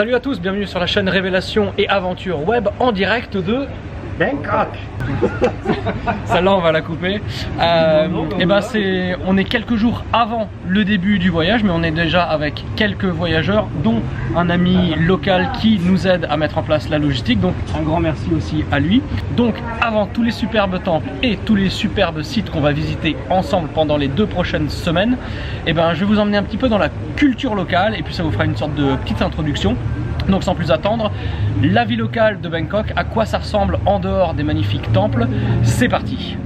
Salut à tous, bienvenue sur la chaîne Révélation et Aventure Web en direct de Bangkok. Celle-là, on va la couper. Euh, et ben c'est, on est quelques jours avant le début du voyage, mais on est déjà avec quelques voyageurs, dont un ami local qui nous aide à mettre en place la logistique. Donc un grand merci aussi à lui. Donc avant tous les superbes temples et tous les superbes sites qu'on va visiter ensemble pendant les deux prochaines semaines, et ben je vais vous emmener un petit peu dans la culture locale et puis ça vous fera une sorte de petite introduction. Donc sans plus attendre, la vie locale de Bangkok, à quoi ça ressemble en dehors des magnifiques temples, c'est parti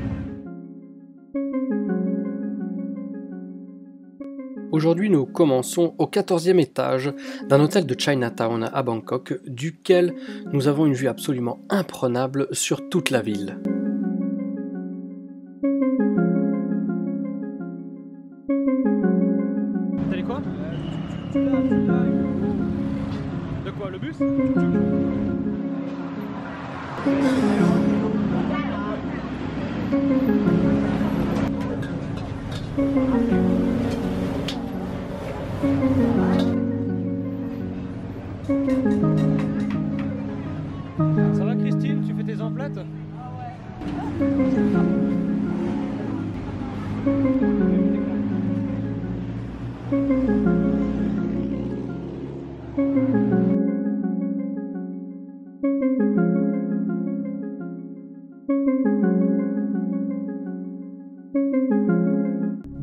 Aujourd'hui, nous commençons au 14e étage d'un hôtel de Chinatown à Bangkok, duquel nous avons une vue absolument imprenable sur toute la ville. Ça va Christine, tu fais tes emplettes?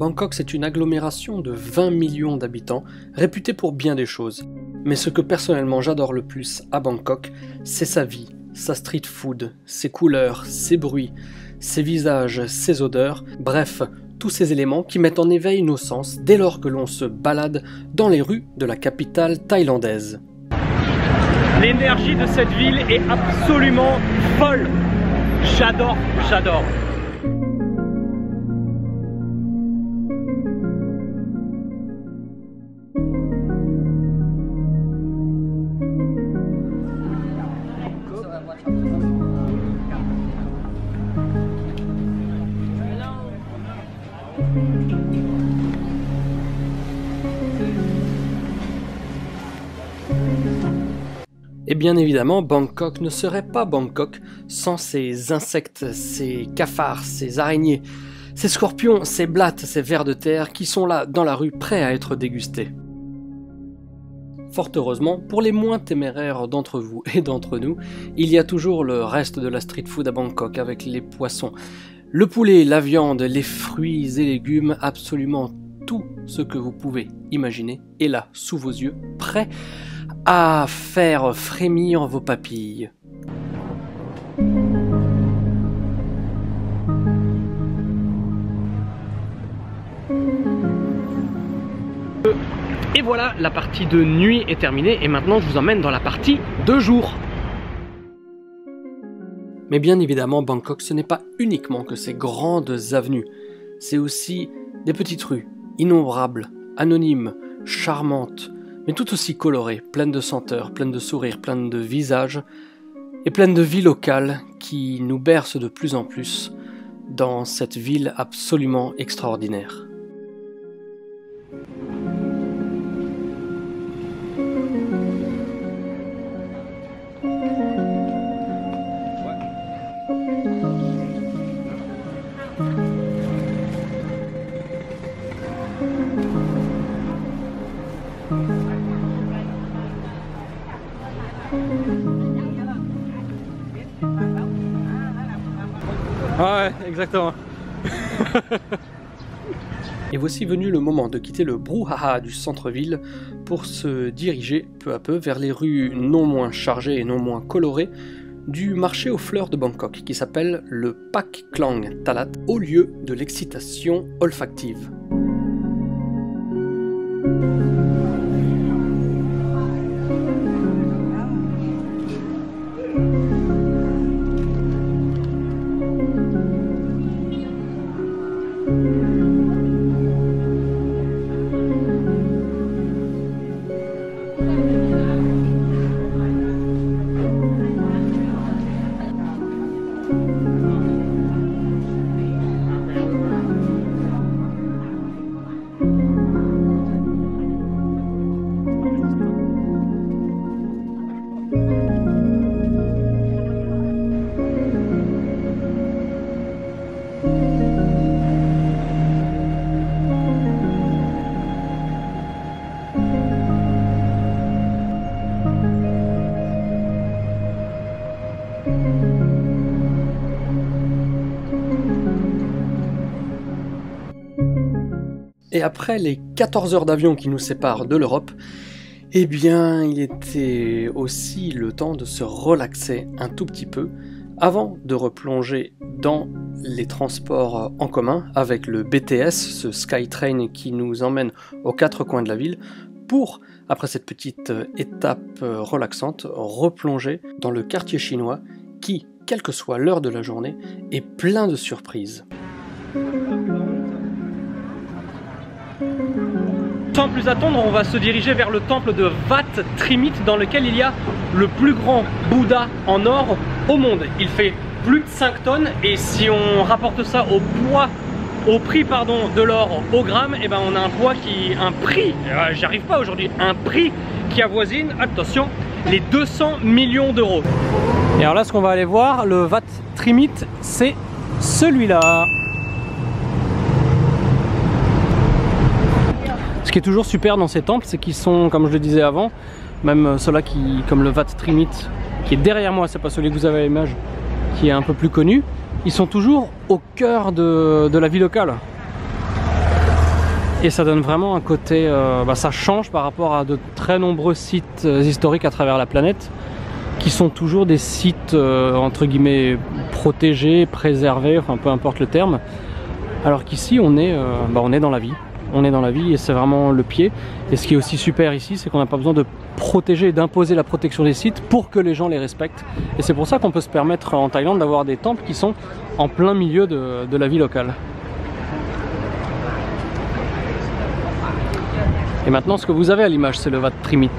Bangkok, c'est une agglomération de 20 millions d'habitants, réputée pour bien des choses. Mais ce que personnellement j'adore le plus à Bangkok, c'est sa vie, sa street food, ses couleurs, ses bruits, ses visages, ses odeurs, bref, tous ces éléments qui mettent en éveil nos sens dès lors que l'on se balade dans les rues de la capitale thaïlandaise. L'énergie de cette ville est absolument folle. J'adore, j'adore. Et bien évidemment, Bangkok ne serait pas Bangkok sans ces insectes, ces cafards, ces araignées, ces scorpions, ces blattes, ces vers de terre qui sont là dans la rue prêts à être dégustés. Fort heureusement, pour les moins téméraires d'entre vous et d'entre nous, il y a toujours le reste de la street food à Bangkok avec les poissons, le poulet, la viande, les fruits et légumes, absolument tout ce que vous pouvez imaginer est là, sous vos yeux, prêt à faire frémir vos papilles. Et voilà, la partie de nuit est terminée et maintenant je vous emmène dans la partie de jour. Mais bien évidemment, Bangkok, ce n'est pas uniquement que ces grandes avenues, c'est aussi des petites rues, innombrables, anonymes, charmantes, mais tout aussi colorées, pleines de senteurs, pleines de sourires, pleines de visages, et pleines de vie locale qui nous bercent de plus en plus dans cette ville absolument extraordinaire. Exactement. Et voici venu le moment de quitter le brouhaha du centre-ville pour se diriger peu à peu vers les rues non moins chargées et non moins colorées du marché aux fleurs de Bangkok qui s'appelle le Pak Klang Talat au lieu de l'excitation olfactive. Et après les 14 heures d'avion qui nous séparent de l'Europe, eh bien, il était aussi le temps de se relaxer un tout petit peu avant de replonger dans les transports en commun avec le BTS, ce Skytrain qui nous emmène aux quatre coins de la ville, pour, après cette petite étape relaxante, replonger dans le quartier chinois qui, quelle que soit l'heure de la journée, est plein de surprises. Sans plus attendre, on va se diriger vers le temple de Vat Trimit dans lequel il y a le plus grand Bouddha en or au monde. Il fait plus de 5 tonnes et si on rapporte ça au poids au prix pardon de l'or au gramme, et eh ben on a un poids qui un prix, euh, j'y arrive pas aujourd'hui, un prix qui avoisine, attention, les 200 millions d'euros. Et alors là ce qu'on va aller voir, le Vat Trimit, c'est celui-là. Ce qui est toujours super dans ces temples, c'est qu'ils sont, comme je le disais avant, même ceux-là qui, comme le Vat Trimit, qui est derrière moi, c'est pas celui que vous avez à l'image, qui est un peu plus connu, ils sont toujours au cœur de, la vie locale. Et ça donne vraiment un côté, euh, bah, ça change par rapport à de très nombreux sites euh, historiques à travers la planète, qui sont toujours des sites euh, entre guillemets protégés, préservés, enfin peu importe le terme, alors qu'ici on, bah, on est dans la vie on est dans la vie et c'est vraiment le pied. Et ce qui est aussi super ici, c'est qu'on n'a pas besoin de protéger et d'imposer la protection des sites pour que les gens les respectent. Et c'est pour ça qu'on peut se permettre en Thaïlande d'avoir des temples qui sont en plein milieu de, la vie locale. Et maintenant, ce que vous avez à l'image, c'est le Wat Trimit.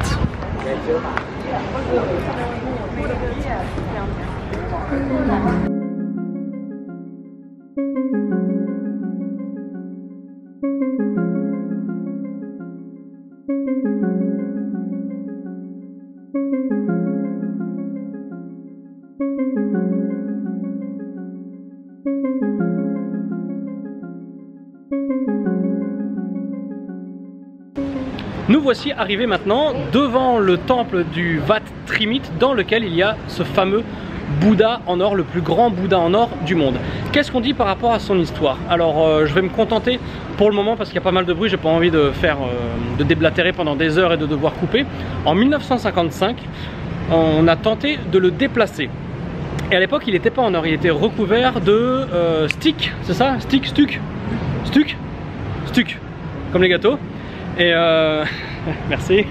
Nous voici arrivés maintenant devant le temple du Vat Trimit dans lequel il y a ce fameux Bouddha en or, le plus grand Bouddha en or du monde. Qu'est-ce qu'on dit par rapport à son histoire? Alors euh, je vais me contenter pour le moment parce qu'il y a pas mal de bruit, j'ai pas envie de faire euh, de déblatérer pendant des heures et de devoir couper. En 1955, on a tenté de le déplacer. Et à l'époque, il n'était pas en or, il était recouvert de euh, stick, c'est ça? Stick, stuc Stuc Stuc, comme les gâteaux. Et euh, merci.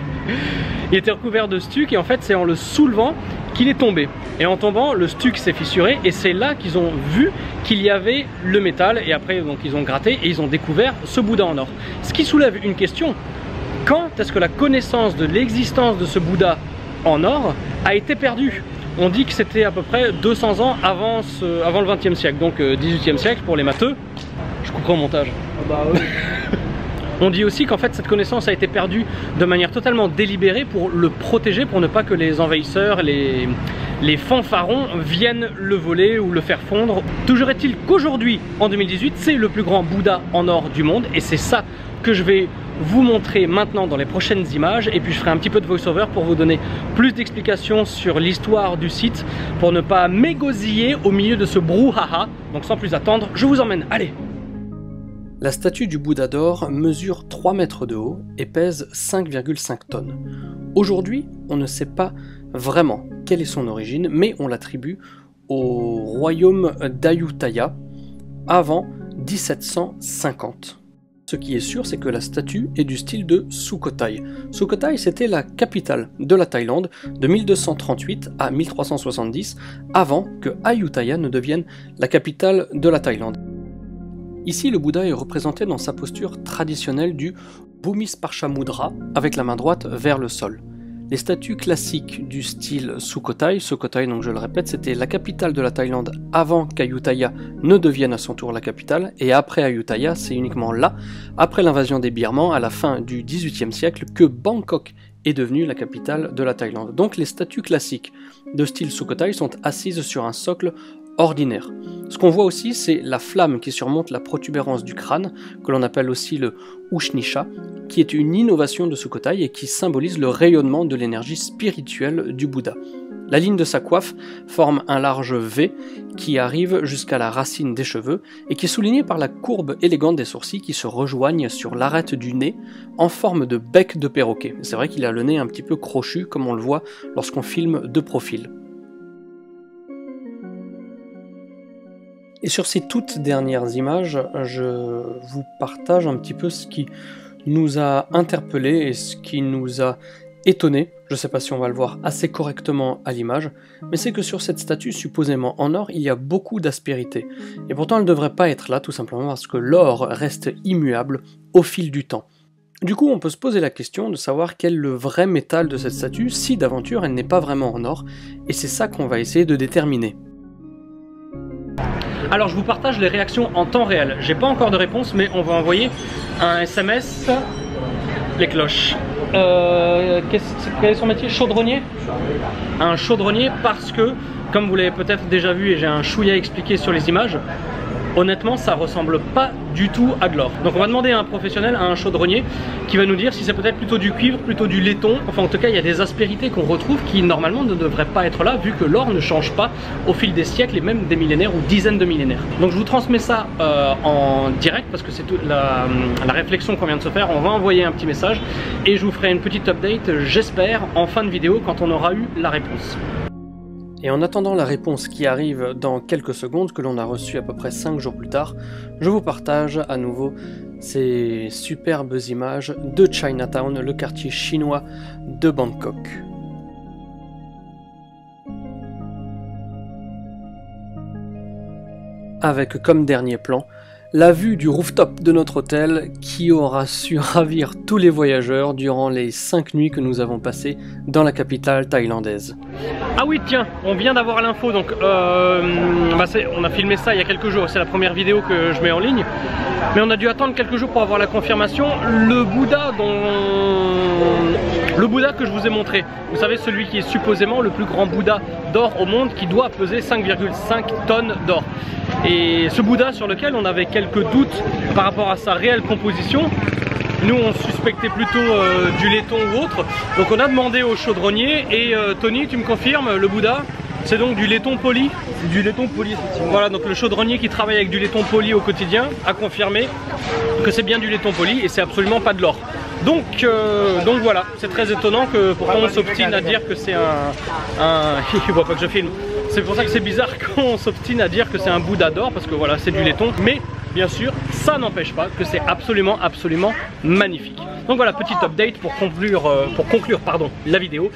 Il était recouvert de stuc et en fait c'est en le soulevant qu'il est tombé. Et en tombant, le stuc s'est fissuré et c'est là qu'ils ont vu qu'il y avait le métal et après donc ils ont gratté et ils ont découvert ce Bouddha en or. Ce qui soulève une question. Quand est-ce que la connaissance de l'existence de ce Bouddha en or a été perdue? On dit que c'était à peu près 200 ans avant, avant le 20e siècle, donc 18e euh, siècle pour les matheux. Je couperai au montage. Ah bah oui. On dit aussi qu'en fait cette connaissance a été perdue de manière totalement délibérée pour le protéger, pour ne pas que les envahisseurs, les, fanfarons viennent le voler ou le faire fondre. Toujours est-il qu'aujourd'hui, en 2018, c'est le plus grand Bouddha en or du monde et c'est ça que je vais vous montrer maintenant dans les prochaines images et puis je ferai un petit peu de voice-over pour vous donner plus d'explications sur l'histoire du site pour ne pas m'égosiller au milieu de ce brouhaha. Donc sans plus attendre, je vous emmène, allez la statue du Bouddha d'or mesure 3 mètres de haut et pèse 5,5 tonnes. Aujourd'hui, on ne sait pas vraiment quelle est son origine, mais on l'attribue au royaume d'Ayutthaya avant 1750. Ce qui est sûr, c'est que la statue est du style de Sukhothai. Sukhothai, c'était la capitale de la Thaïlande de 1238 à 1370, avant que Ayutthaya ne devienne la capitale de la Thaïlande. Ici, le Bouddha est représenté dans sa posture traditionnelle du Bhumisparshamudra, avec la main droite vers le sol. Les statues classiques du style Sukhothai, Sukhothai donc je le répète, c'était la capitale de la Thaïlande avant qu'Ayutthaya ne devienne à son tour la capitale, et après Ayutthaya, c'est uniquement là, après l'invasion des Birmans à la fin du XVIIIe siècle, que Bangkok est devenue la capitale de la Thaïlande. Donc les statues classiques de style Sukhothai sont assises sur un socle ordinaire. Ce qu'on voit aussi, c'est la flamme qui surmonte la protubérance du crâne, que l'on appelle aussi le Ushnisha, qui est une innovation de Sukhothai et qui symbolise le rayonnement de l'énergie spirituelle du Bouddha. La ligne de sa coiffe forme un large V qui arrive jusqu'à la racine des cheveux et qui est souligné par la courbe élégante des sourcils qui se rejoignent sur l'arête du nez en forme de bec de perroquet. C'est vrai qu'il a le nez un petit peu crochu comme on le voit lorsqu'on filme de profil. Et sur ces toutes dernières images, je vous partage un petit peu ce qui nous a interpellé et ce qui nous a étonné. Je ne sais pas si on va le voir assez correctement à l'image, mais c'est que sur cette statue supposément en or, il y a beaucoup d'aspérité. Et pourtant, elle ne devrait pas être là, tout simplement parce que l'or reste immuable au fil du temps. Du coup, on peut se poser la question de savoir quel est le vrai métal de cette statue si d'aventure elle n'est pas vraiment en or, et c'est ça qu'on va essayer de déterminer. Alors je vous partage les réactions en temps réel. J'ai pas encore de réponse, mais on va envoyer un SMS. Les cloches. Euh, quel est son métier? Chaudronnier? Un chaudronnier parce que, comme vous l'avez peut-être déjà vu et j'ai un chouïa expliqué sur les images, honnêtement ça ressemble pas du tout à de l'or. Donc on va demander à un professionnel, à un chaudronnier, qui va nous dire si c'est peut-être plutôt du cuivre, plutôt du laiton. Enfin en tout cas il y a des aspérités qu'on retrouve qui normalement ne devraient pas être là vu que l'or ne change pas au fil des siècles et même des millénaires ou dizaines de millénaires. Donc je vous transmets ça euh, en direct parce que c'est la, la réflexion qu'on vient de se faire. On va envoyer un petit message et je vous ferai une petite update, j'espère, en fin de vidéo quand on aura eu la réponse. Et en attendant la réponse qui arrive dans quelques secondes, que l'on a reçue à peu près 5 jours plus tard, je vous partage à nouveau ces superbes images de Chinatown, le quartier chinois de Bangkok. Avec comme dernier plan la vue du rooftop de notre hôtel qui aura su ravir tous les voyageurs durant les 5 nuits que nous avons passées dans la capitale thaïlandaise. Ah oui tiens, on vient d'avoir l'info donc euh, bah on a filmé ça il y a quelques jours, c'est la première vidéo que je mets en ligne mais on a dû attendre quelques jours pour avoir la confirmation. Le Bouddha dont le Bouddha que je vous ai montré, vous savez celui qui est supposément le plus grand Bouddha d'or au monde qui doit peser 5,5 tonnes d'or. Et ce Bouddha sur lequel on avait quelques doutes par rapport à sa réelle composition, nous on suspectait plutôt euh, du laiton ou autre. Donc on a demandé au chaudronnier et euh, Tony tu me confirmes le Bouddha c'est donc du laiton poli? Du laiton poli, effectivement. Voilà, donc le chaudronnier qui travaille avec du laiton poli au quotidien a confirmé que c'est bien du laiton poli et c'est absolument pas de l'or. Donc, euh, donc voilà, c'est très étonnant que pourtant on s'obstine à dire que c'est un, un... Il voit pas que je filme. C'est pour ça que c'est bizarre qu'on s'obstine à dire que c'est un Bouddha d'or parce que voilà, c'est du laiton. Mais bien sûr, ça n'empêche pas que c'est absolument, absolument magnifique. Donc voilà, petite update pour conclure, euh, pour conclure pardon, la vidéo.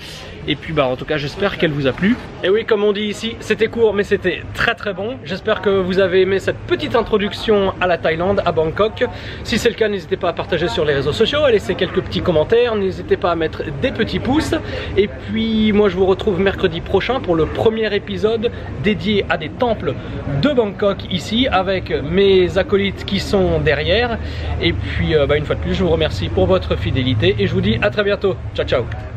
Et puis bah en tout cas j'espère qu'elle vous a plu. Et oui comme on dit ici, c'était court mais c'était très très bon. J'espère que vous avez aimé cette petite introduction à la Thaïlande, à Bangkok. Si c'est le cas, n'hésitez pas à partager sur les réseaux sociaux, à laisser quelques petits commentaires, n'hésitez pas à mettre des petits pouces. Et puis moi je vous retrouve mercredi prochain pour le premier épisode dédié à des temples de Bangkok ici avec mes acolytes qui sont derrière. Et puis euh, bah, une fois de plus je vous remercie pour votre fidélité et je vous dis à très bientôt. Ciao ciao